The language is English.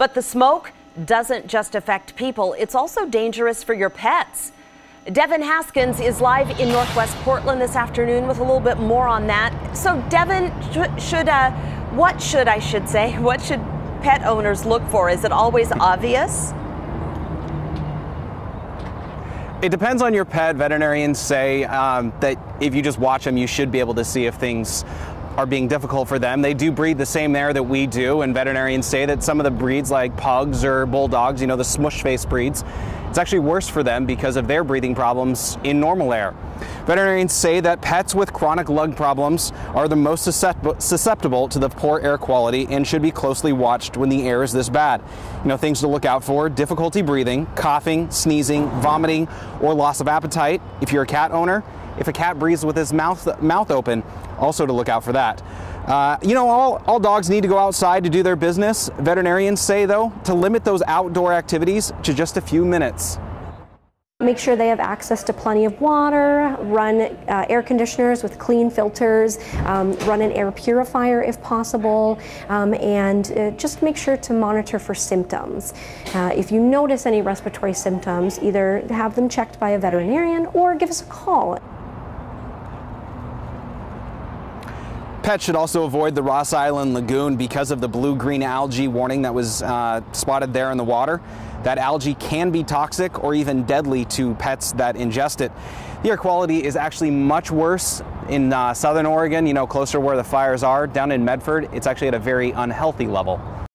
But the smoke doesn't just affect people, it's also dangerous for your pets. Devin Haskins is live in Northwest Portland this afternoon with a little bit more on that. So, Devin, should uh, what should I should say? What should pet owners look for? Is it always obvious? It depends on your pet. Veterinarians say um, that if you just watch them, you should be able to see if things are being difficult for them. They do breed the same air that we do, and veterinarians say that some of the breeds like pugs or bulldogs, you know, the smush face breeds, it's actually worse for them because of their breathing problems in normal air. Veterinarians say that pets with chronic lung problems are the most susceptible to the poor air quality and should be closely watched when the air is this bad. You know, things to look out for difficulty breathing, coughing, sneezing, vomiting, or loss of appetite. If you're a cat owner, if a cat breathes with his mouth, mouth open, also to look out for that. Uh, you know, all, all dogs need to go outside to do their business. Veterinarians say, though, to limit those outdoor activities to just a few minutes. Make sure they have access to plenty of water, run uh, air conditioners with clean filters, um, run an air purifier if possible, um, and uh, just make sure to monitor for symptoms. Uh, if you notice any respiratory symptoms, either have them checked by a veterinarian or give us a call. Pets should also avoid the Ross Island Lagoon because of the blue-green algae warning that was uh, spotted there in the water. That algae can be toxic or even deadly to pets that ingest it. The air quality is actually much worse in uh, southern Oregon, you know, closer where the fires are. Down in Medford, it's actually at a very unhealthy level.